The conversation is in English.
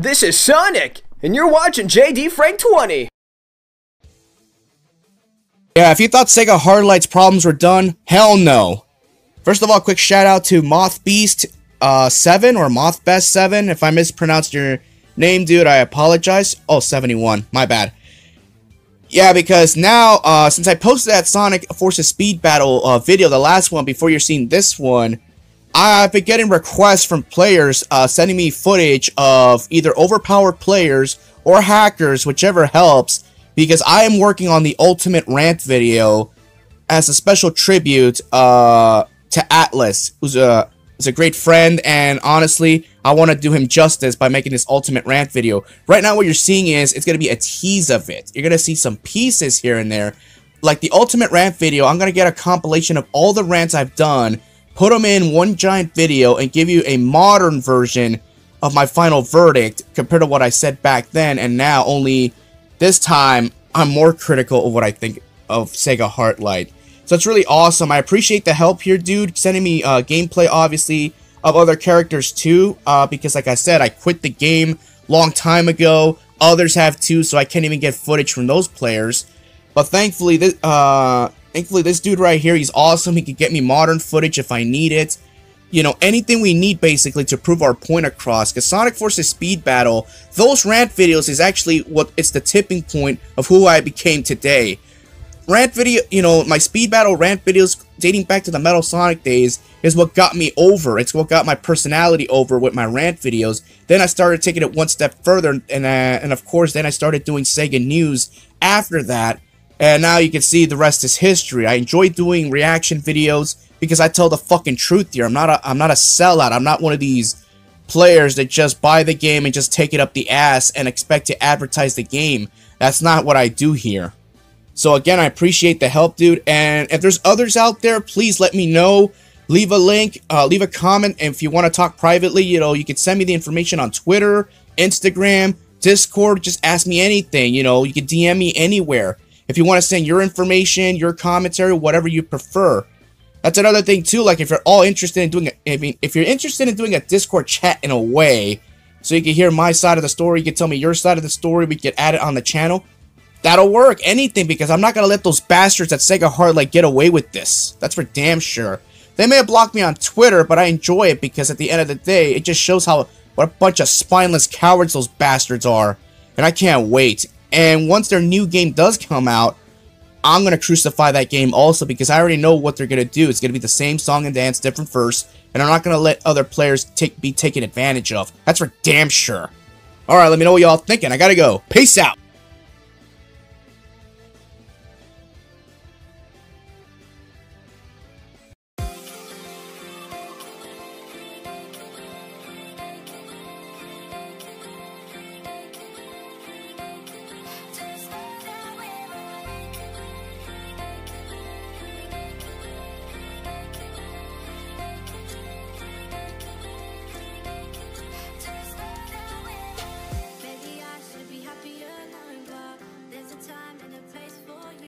This is Sonic, and you're watching JD Frank 20. Yeah, if you thought Sega Hardlight's problems were done, hell no. First of all, quick shout out to Moth Beast uh, 7 or Moth Best 7. If I mispronounced your name, dude, I apologize. Oh, 71. My bad. Yeah, because now, uh, since I posted that Sonic Forces Speed Battle uh, video, the last one, before you're seeing this one, I've been getting requests from players uh, sending me footage of either overpowered players or hackers, whichever helps, because I am working on the Ultimate Rant video as a special tribute uh, to Atlas, who's a, is a great friend, and honestly, I want to do him justice by making this Ultimate Rant video. Right now, what you're seeing is, it's going to be a tease of it. You're going to see some pieces here and there. Like the Ultimate Rant video, I'm going to get a compilation of all the rants I've done, put them in one giant video, and give you a modern version of my final verdict compared to what I said back then, and now only this time I'm more critical of what I think of Sega Hardlight. So it's really awesome. I appreciate the help here, dude. Sending me uh, gameplay, obviously, of other characters too. Uh, because, like I said, I quit the game long time ago. Others have too, so I can't even get footage from those players. But thankfully, this uh, thankfully this dude right here, he's awesome. He can get me modern footage if I need it. You know, anything we need basically to prove our point across. Because Sonic Forces Speed Battle, those rant videos is actually what it's the tipping point of who I became today rant video, you know, my speed battle rant videos dating back to the Metal Sonic days is what got me over. It's what got my personality over with my rant videos. Then I started taking it one step further, and uh, and of course, then I started doing Sega News after that. And now you can see the rest is history. I enjoy doing reaction videos because I tell the fucking truth here. I'm not a I'm not a sellout. I'm not one of these players that just buy the game and just take it up the ass and expect to advertise the game. That's not what I do here. So again, I appreciate the help, dude. And if there's others out there, please let me know. Leave a link, uh, leave a comment. And if you want to talk privately, you know, you can send me the information on Twitter, Instagram, Discord. Just ask me anything. You know, you can DM me anywhere. If you want to send your information, your commentary, whatever you prefer. That's another thing too. Like if you're all interested in doing it, I mean, if you're interested in doing a Discord chat in a way, so you can hear my side of the story, you can tell me your side of the story, we can add it on the channel. That'll work, anything, because I'm not gonna let those bastards at Sega Hardlight get away with this. That's for damn sure. They may have blocked me on Twitter, but I enjoy it because at the end of the day, it just shows how what a bunch of spineless cowards those bastards are. And I can't wait. And once their new game does come out, I'm gonna crucify that game also because I already know what they're gonna do. It's gonna be the same song and dance, different verse, and I'm not gonna let other players take be taken advantage of. That's for damn sure. Alright, let me know what y'all thinking. I gotta go. Peace out.